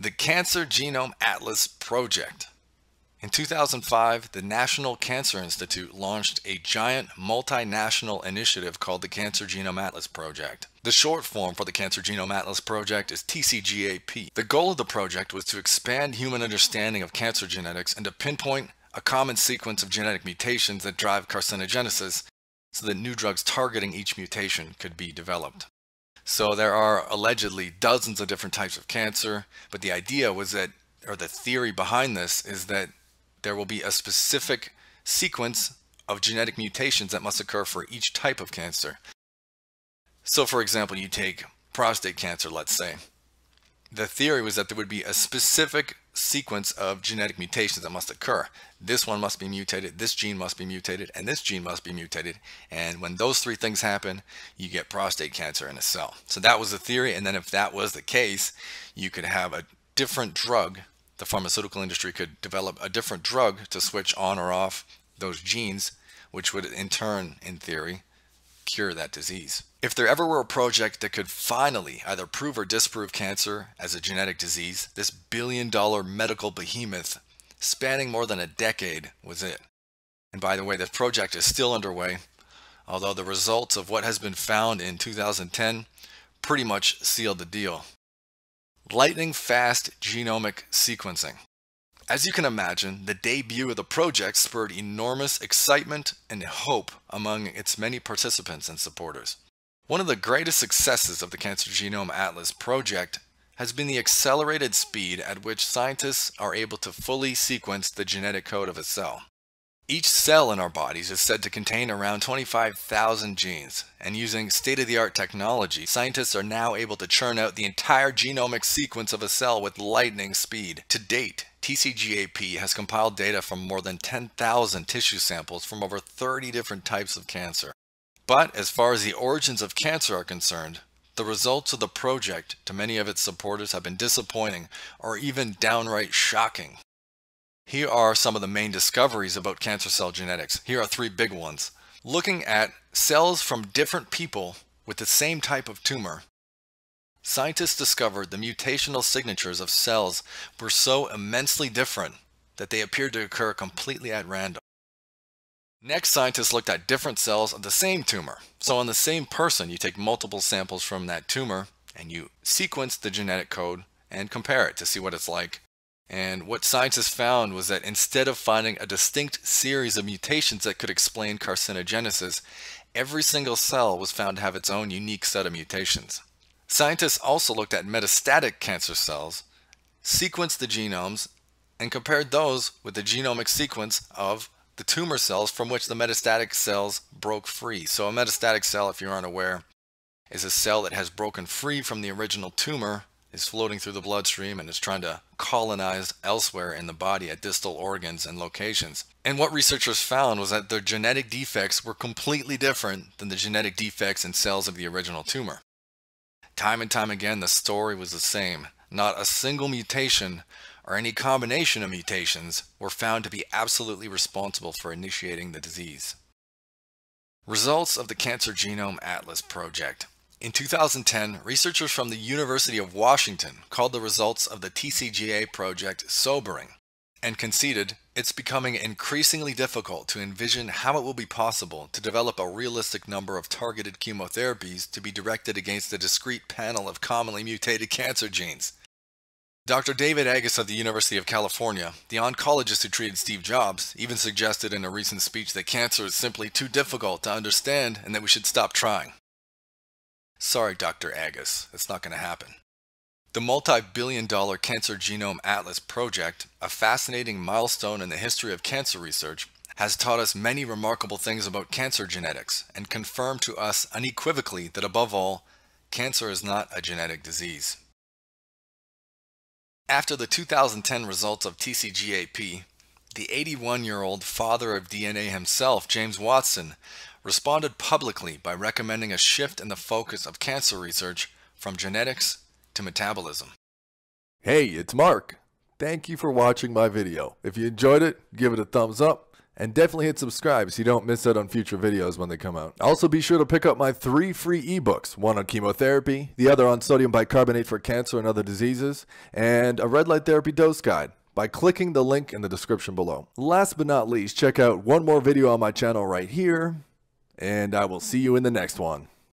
The Cancer Genome Atlas Project. In 2005, the National Cancer Institute launched a giant multinational initiative called the Cancer Genome Atlas Project. The short form for the Cancer Genome Atlas Project is TCGAP. The goal of the project was to expand human understanding of cancer genetics and to pinpoint a common sequence of genetic mutations that drive carcinogenesis so that new drugs targeting each mutation could be developed. So there are allegedly dozens of different types of cancer, but the idea was that, or the theory behind this is that there will be a specific sequence of genetic mutations that must occur for each type of cancer. So for example, you take prostate cancer, let's say. The theory was that there would be a specific sequence of genetic mutations that must occur. This one must be mutated, this gene must be mutated, and this gene must be mutated. And when those three things happen, you get prostate cancer in a cell. So that was the theory. And then if that was the case, you could have a different drug. The pharmaceutical industry could develop a different drug to switch on or off those genes, which would in turn, in theory, cure that disease. If there ever were a project that could finally either prove or disprove cancer as a genetic disease, this billion dollar medical behemoth spanning more than a decade was it. And by the way, this project is still underway, although the results of what has been found in 2010 pretty much sealed the deal. Lightning fast genomic sequencing. As you can imagine, the debut of the project spurred enormous excitement and hope among its many participants and supporters. One of the greatest successes of the Cancer Genome Atlas project has been the accelerated speed at which scientists are able to fully sequence the genetic code of a cell. Each cell in our bodies is said to contain around 25,000 genes, and using state-of-the-art technology, scientists are now able to churn out the entire genomic sequence of a cell with lightning speed. To date, TCGAP has compiled data from more than 10,000 tissue samples from over 30 different types of cancer. But as far as the origins of cancer are concerned, the results of the project to many of its supporters have been disappointing or even downright shocking. Here are some of the main discoveries about cancer cell genetics. Here are three big ones. Looking at cells from different people with the same type of tumor Scientists discovered the mutational signatures of cells were so immensely different that they appeared to occur completely at random. Next, scientists looked at different cells of the same tumor. So on the same person, you take multiple samples from that tumor and you sequence the genetic code and compare it to see what it's like. And what scientists found was that instead of finding a distinct series of mutations that could explain carcinogenesis, every single cell was found to have its own unique set of mutations. Scientists also looked at metastatic cancer cells, sequenced the genomes, and compared those with the genomic sequence of the tumor cells from which the metastatic cells broke free. So a metastatic cell, if you aren't aware, is a cell that has broken free from the original tumor, is floating through the bloodstream, and is trying to colonize elsewhere in the body at distal organs and locations. And what researchers found was that their genetic defects were completely different than the genetic defects in cells of the original tumor. Time and time again, the story was the same. Not a single mutation or any combination of mutations were found to be absolutely responsible for initiating the disease. Results of the Cancer Genome Atlas Project. In 2010, researchers from the University of Washington called the results of the TCGA project sobering and conceded it's becoming increasingly difficult to envision how it will be possible to develop a realistic number of targeted chemotherapies to be directed against a discrete panel of commonly mutated cancer genes. Dr. David Agus of the University of California, the oncologist who treated Steve Jobs, even suggested in a recent speech that cancer is simply too difficult to understand and that we should stop trying. Sorry, Dr. Agus, it's not going to happen. The multi-billion dollar Cancer Genome Atlas project, a fascinating milestone in the history of cancer research, has taught us many remarkable things about cancer genetics and confirmed to us unequivocally that above all, cancer is not a genetic disease. After the 2010 results of TCGAP, the 81-year-old father of DNA himself, James Watson, responded publicly by recommending a shift in the focus of cancer research from genetics to metabolism. Hey, it's Mark. Thank you for watching my video. If you enjoyed it, give it a thumbs up And definitely hit subscribe so you don't miss out on future videos when they come out. Also, be sure to pick up my three free ebooks one on chemotherapy, the other on sodium bicarbonate for cancer and other diseases, and a red light therapy dose guide by clicking the link in the description below. Last but not least, check out one more video on my channel right here, and I will see you in the next one.